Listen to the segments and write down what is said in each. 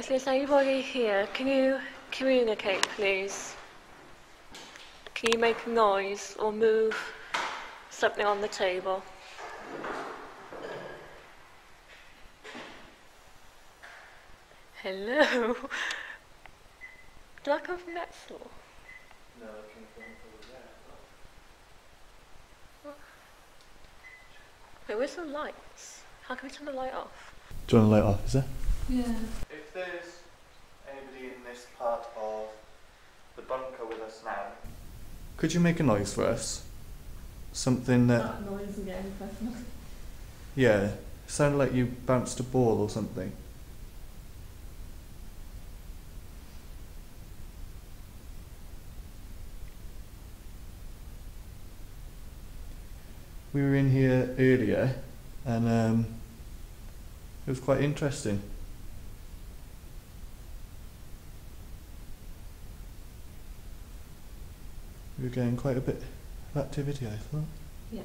If there's anybody here, can you communicate, please? Can you make a noise or move something on the table? Hello? Did I come from next door? No, I came from over there. Wait, where's the lights? How can we turn the light off? Do you want to light off, is it? Yeah. If there's anybody in this part of the bunker with us now, Could you make a noise for us? Something that, That noise again, personal. yeah, sounded like you bounced a ball or something. We were in here earlier and um, it was quite interesting. We were getting quite a bit of activity, I thought. Yeah.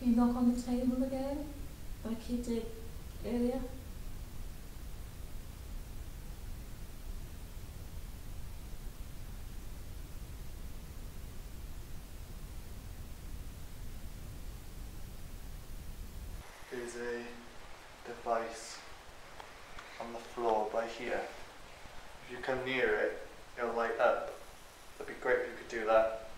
Can you knock on the table again? Like you did earlier? there's a device on the floor by here. If you come near it, it'll light up. That'd be great if you could do that.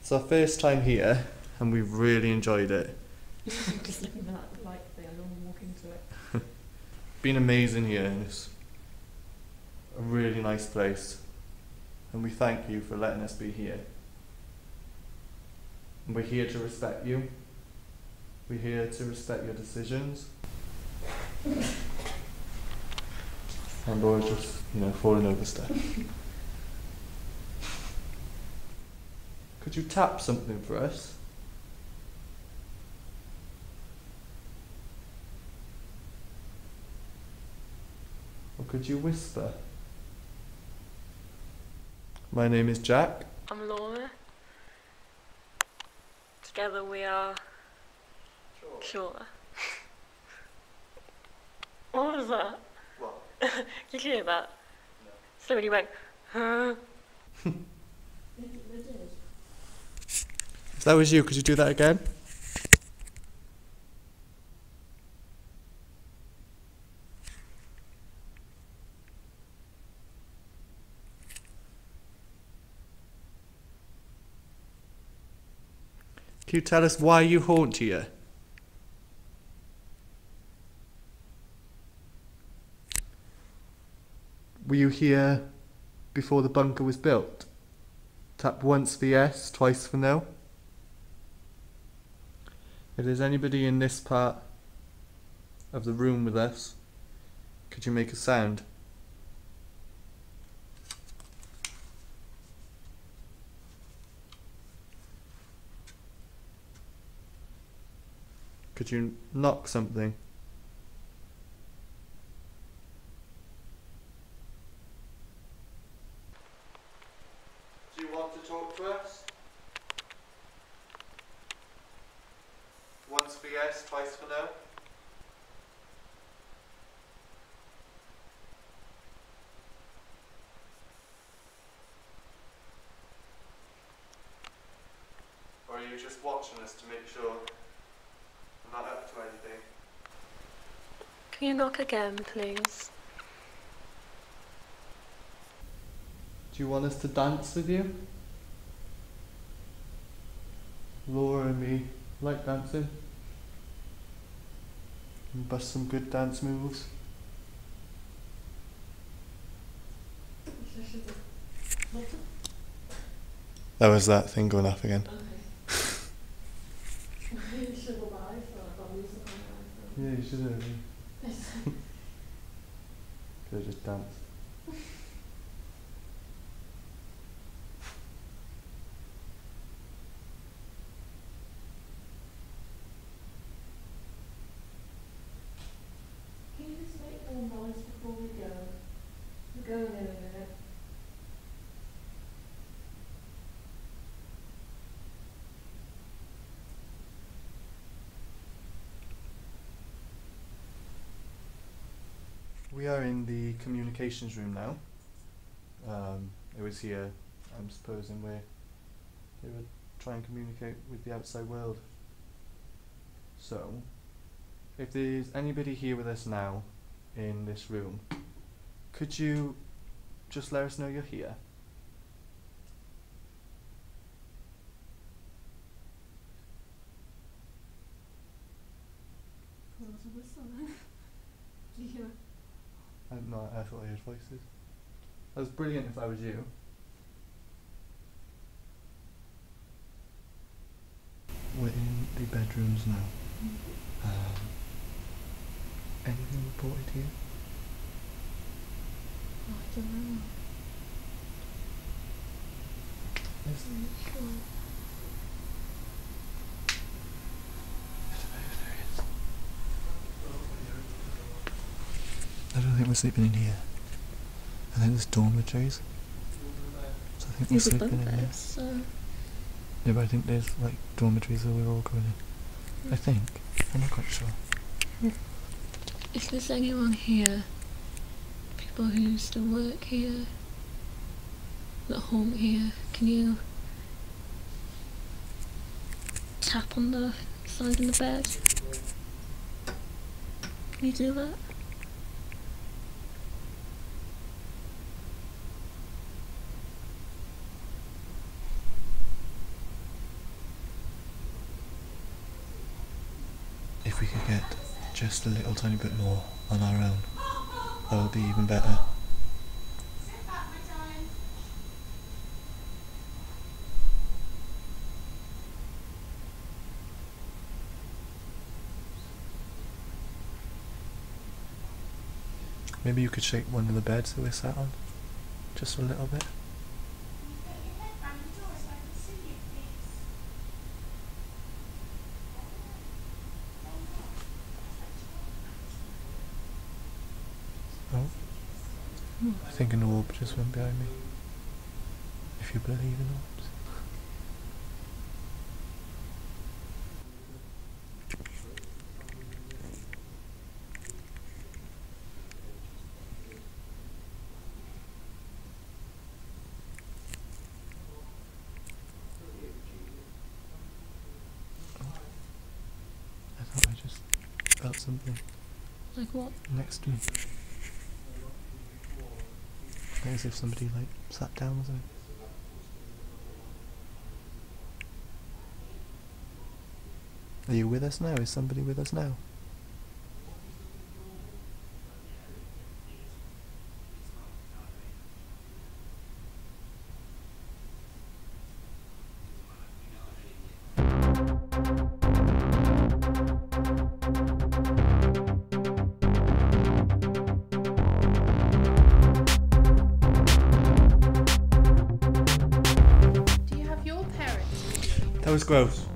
It's our first time here and we've really enjoyed it. Just looking at that light thing, I don't want to walk into it. Been amazing here and it's a really nice place. And we thank you for letting us be here. And we're here to respect you. We're here to respect your decisions. and or just, you know, falling over stuff. Could you tap something for us? Or could you whisper? My name is Jack. I'm Laura. Together we are Sure. sure. what was that? What? Did you hear that? No. Somebody went, huh? If that was you, could you do that again? Can you tell us why you haunt here? Were you here before the bunker was built? Tap once for yes, twice for no. If there's anybody in this part of the room with us, could you make a sound? Could you knock something? Want to talk to us? Once for yes, twice for no? Or are you just watching us to make sure we're not up to anything? Can you knock again, please? Do you want us to dance with you? Laura and me like dancing. And bust some good dance moves. That was that thing going off again. Yeah, you should have. Could have just danced. before we go. We're going in a minute. We are in the communications room now. Um, it was here, I'm supposing, where they were trying to communicate with the outside world. So, if there's anybody here with us now in this room, could you just let us know you're here? There was a whistle you hear? I, no, I thought I heard voices. That was brilliant if I was you. We're in the bedrooms now. Um, anything reported here? Oh, I don't know. Yes. I'm not sure. I don't know if there is. I don't think we're sleeping in here. I think there's dormitories. So I think we're sleeping bunk in here. beds, so Yeah, but I think there's like dormitories that we're all going in. I hmm. think. I'm not quite sure. Hmm. If there anyone here, people who used to work here, at home here, can you tap on the side of the bed? Can you do that? If we could get just a little tiny bit more on our own, that would be even better. Maybe you could shake one of the beds that we're sat on, just a little bit. Oh, I think an orb just went behind me. If you believe in orbs. I thought I just felt something Like what? next to me. As if somebody like sat down or something. Are you with us now? Is somebody with us now? That was gross.